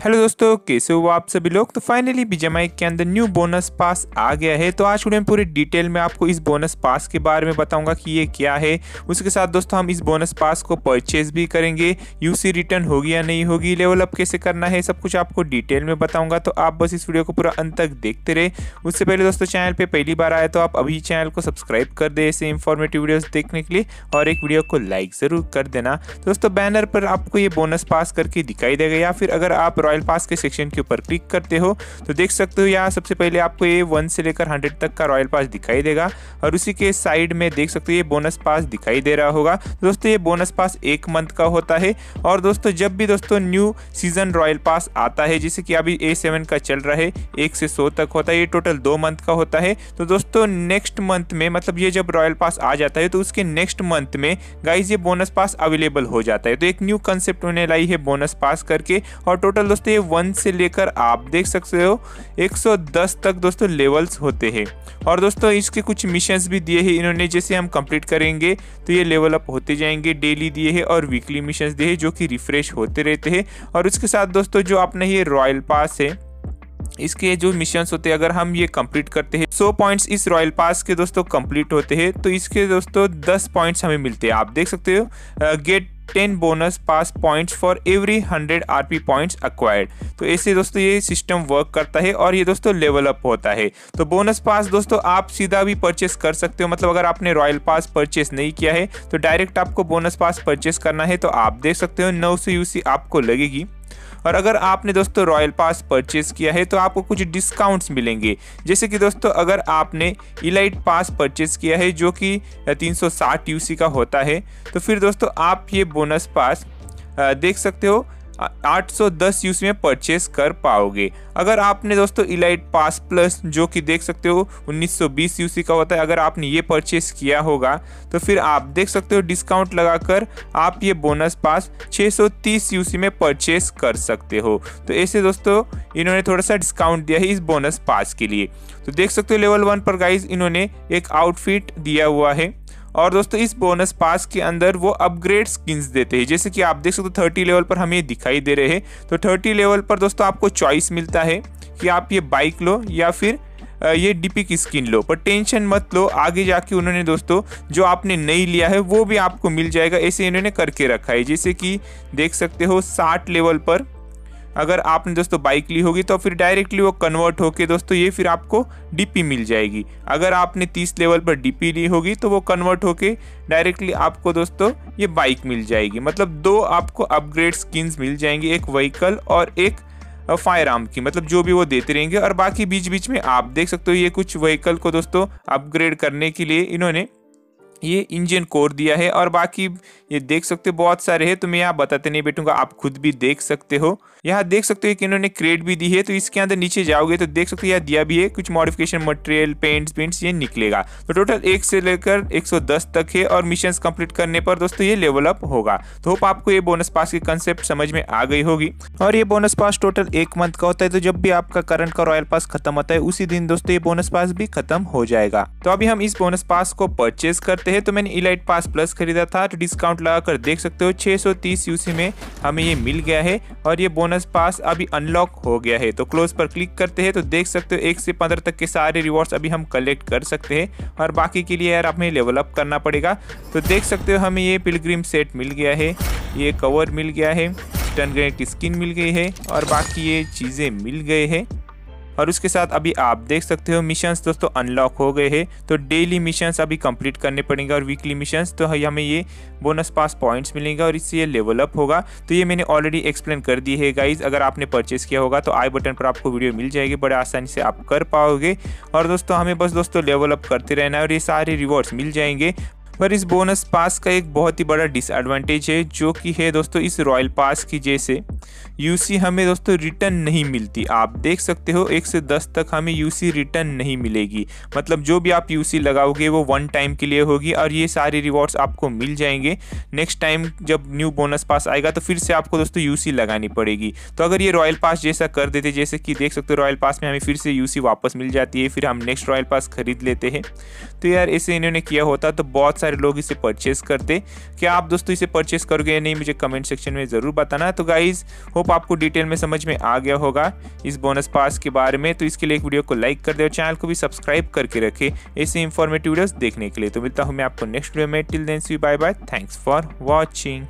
Hello दोस्तों, कैसे हो आप सभी लोग? तो फाइनली बीजेमआई के अंदर न्यू बोनस पास आ गया है। तो आज वीडियो पूरे डिटेल में आपको इस बोनस पास के बारे में बताऊँगा कि ये क्या है। उसके साथ दोस्तों, हम इस बोनस पास को परचेज भी करेंगे। यूसी रिटर्न होगी या नहीं होगी लेवल अप कैसे करना है, सब कुछ आपको डिटेल में बताऊँगा। तो आप बस इस वीडियो को पूरा अंत तक देखते रहे। उससे पहले दोस्तों चैनल पर पहली बार आए तो आप अभी चैनल को सब्सक्राइब कर दे ऐसे इन्फॉर्मेटिव वीडियो देखने के लिए और एक वीडियो को लाइक ज़रूर कर देना। दोस्तों बैनर पर आपको ये बोनस पास करके दिखाई देगा या फिर अगर आप रॉयल पास के सेक्शन के ऊपर क्लिक करते हो तो देख सकते हो यहाँ सबसे पहले आपको ये वन से लेकर हंड्रेड तक का रॉयल पास दिखाई देगा और उसी के साइड में देख सकते हो ये बोनस पास दिखाई दे रहा होगा। दोस्तों, ये बोनस पास एक मंथ का होता है और दोस्तों, जब भी दोस्तों न्यू सीज़न रॉयल पास आता है, जैसे कि अभी ए का चल रहा है, एक से सौ तक होता है, ये टोटल दो मंथ का होता है तो दोस्तों नेक्स्ट मंथ में मतलब ये जब रॉयल पास आ जाता है तो उसके नेक्स्ट मंथ में गाइज़ ये बोनस पास अवेलेबल हो जाता है। तो एक न्यू कंसेप्ट उन्हें लाई है बोनस पास करके और टोटल दोस्तों ये वन से लेकर आप देख सकते हो 110 तक दोस्तों लेवल्स होते हैं। और दोस्तों, इसके कुछ मिशंस भी दिए हैं इन्होंने, जैसे हम कंप्लीट करेंगे तो ये लेवल अप होते जाएँगे डेली दिए हैं और वीकली मिशंस दिए हैं, जो कि रिफ्रेश होते रहते हैं। और उसके साथ दोस्तों, जो अपना ये रॉयल पास है, इसके जो मिशन होते हैं, अगर हम ये कंप्लीट करते हैं, सौ पॉइंट्स इस रॉयल पास के दोस्तों कंप्लीट होते हैं तो इसके दोस्तों दस पॉइंट्स हमें मिलते हैं। आप देख सकते हो get ten bonus pass points for every hundred RP points acquired तो ऐसे दोस्तों, ये सिस्टम वर्क करता है और ये दोस्तों लेवल अप होता है। तो बोनस पास दोस्तों, आप सीधा भी परचेस कर सकते हो। मतलब अगर आपने रॉयल पास परचेस नहीं किया है तो डायरेक्ट आपको बोनस पास परचेस करना है तो आप देख सकते हो, नौ सौ यूसी आपको लगेगी। और अगर आपने दोस्तों रॉयल पास परचेस किया है तो आपको कुछ डिस्काउंट्स मिलेंगे। जैसे कि दोस्तों, अगर आपने इलाइट पास परचेस किया है, जो कि 360 यूसी का होता है तो फिर दोस्तों, आप ये बोनस पास देख सकते हो। 810 यूसी में परचेस कर पाओगे। अगर आपने दोस्तों इलाइट पास प्लस जो कि देख सकते हो 1920 यूसी का होता है, अगर आपने ये परचेस किया होगा तो फिर आप देख सकते हो डिस्काउंट लगाकर आप ये बोनस पास 630 यूसी में परचेस कर सकते हो। तो ऐसे दोस्तों, इन्होंने थोड़ा सा डिस्काउंट दिया है इस बोनस पास के लिए। तो देख सकते हो लेवल वन पर गाइज़ इन्होंने एक आउटफिट दिया हुआ है। और दोस्तों, इस बोनस पास के अंदर वो अपग्रेड स्किन्स देते हैं। जैसे कि आप देख सकते हो थर्टी लेवल पर हमें दिखाई दे रहे हैं। तो थर्टी लेवल पर दोस्तों, आपको चॉइस मिलता है कि आप ये बाइक लो या फिर ये डीपी की स्किन लो। पर टेंशन मत लो, आगे जाके उन्होंने दोस्तों, जो आपने नहीं लिया है, वो भी आपको मिल जाएगा। ऐसे इन्होंने करके रखा है। जैसे कि देख सकते हो, साठ लेवल पर अगर आपने दोस्तों बाइक ली होगी तो फिर डायरेक्टली वो कन्वर्ट होके दोस्तों ये फिर आपको डीपी मिल जाएगी। अगर आपने 30 लेवल पर डीपी ली होगी तो वो कन्वर्ट होके डायरेक्टली आपको दोस्तों ये बाइक मिल जाएगी। मतलब दो आपको अपग्रेड स्किन्स मिल जाएँगी, एक व्हीकल और एक फायर आर्म की। मतलब जो भी वो देते रहेंगे और बाकी बीच बीच में आप देख सकते हो ये कुछ व्हीकल को दोस्तों अपग्रेड करने के लिए इन्होंने ये इंजन कोर दिया है और बाकी ये देख सकते हो, बहुत सारे हैं तो मैं यहाँ बताते नहीं बैठूँगा, आप खुद भी देख सकते हो। यहाँ देख सकते हो कि इन्होंने क्रेड भी दी है तो इसके अंदर नीचे जाओगे तो देख सकते हो, यहाँ दिया भी है, कुछ मॉडिफिकेशन मटेरियल पेंट्स पेंट्स ये निकलेगा। तो टोटल एक से लेकर 110 तक है और मिशन कंप्लीट करने पर दोस्तों ये लेवल अप होगा। तो होप आपको ये बोनस पास की कंसेप्ट समझ में आ गई होगी। और ये बोनस पास टोटल एक मंथ का होता है तो जब भी आपका करंट का रॉयल पास खत्म होता है, उसी दिन दोस्तों ये बोनस पास भी खत्म हो जाएगा। तो अभी हम इस बोनस पास को परचेज करते हैं तो मैंने इलाइट पास प्लस खरीदा था तो डिस्काउंट लगाकर देख सकते हो 630 यूसी में हमें ये मिल गया है, और ये बोनस पास अभी अनलॉक हो गया है। तो क्लोज पर क्लिक करते हैं तो देख सकते हो, एक से पंद्रह तक के सारे रिवॉर्ड्स अभी हम कलेक्ट कर सकते हैं, और बाकी के लिए यार हमें लेवल अप करना पड़ेगा। तो देख सकते हो, हमें ये पिलग्रिम सेट मिल गया है, ये कवर मिल गया है स्टन ग्रेनेड स्किन मिल गई है, और बाकी ये चीज़ें मिल गए हैं। और उसके साथ अभी आप देख सकते हो मिशंस दोस्तों अनलॉक हो गए हैं। तो डेली मिशंस अभी कंप्लीट करने पड़ेंगे और वीकली मिशंस तो हमें ये बोनस पास पॉइंट्स मिलेंगे और इससे ये लेवल अप होगा। तो ये मैंने ऑलरेडी एक्सप्लेन कर दी है गाइज़ अगर आपने परचेस किया होगा तो आई बटन पर आपको वीडियो मिल जाएगी, बड़े आसानी से आप कर पाओगे। और दोस्तों हमें बस दोस्तों लेवल अप करते रहना है और ये सारे रिवॉर्ड्स मिल जाएँगे। पर इस बोनस पास का एक बहुत ही बड़ा डिसएडवांटेज है, जो कि है दोस्तों इस रॉयल पास की जैसे। यूसी हमें दोस्तों रिटर्न नहीं मिलती। आप देख सकते हो, एक से दस तक हमें यूसी रिटर्न नहीं मिलेगी। मतलब जो भी आप यूसी लगाओगे, वो वन टाइम के लिए होगी और ये सारे रिवॉर्ड्स आपको मिल जाएँगे। नेक्स्ट टाइम जब न्यू बोनस पास आएगा तो फिर से आपको दोस्तों यूसी लगानी पड़ेगी। तो अगर ये रॉयल पास जैसा कर देते, जैसे कि देख सकते हो रॉयल पास में हमें फिर से यूसी वापस मिल जाती है, फिर हम नेक्स्ट रॉयल पास खरीद लेते हैं। तो यार ऐसे इन्होंने किया होता तो बहुत सारे सारे लोग इसे परचेस करते क्या आप दोस्तों इसे परचेस करोगे या नहीं, मुझे कमेंट सेक्शन में ज़रूर बताना। तो गाइज़ होप आपको डिटेल में समझ में आ गया होगा इस बोनस पास के बारे में। तो इसके लिए एक वीडियो को लाइक कर दे और चैनल को भी सब्सक्राइब करके रखे ऐसे इन्फॉर्मेटिव वीडियोस देखने के लिए। तो मिलता हूँ मैं आपको नेक्स्ट वीडियो में। Till then see bye bye thanks for watching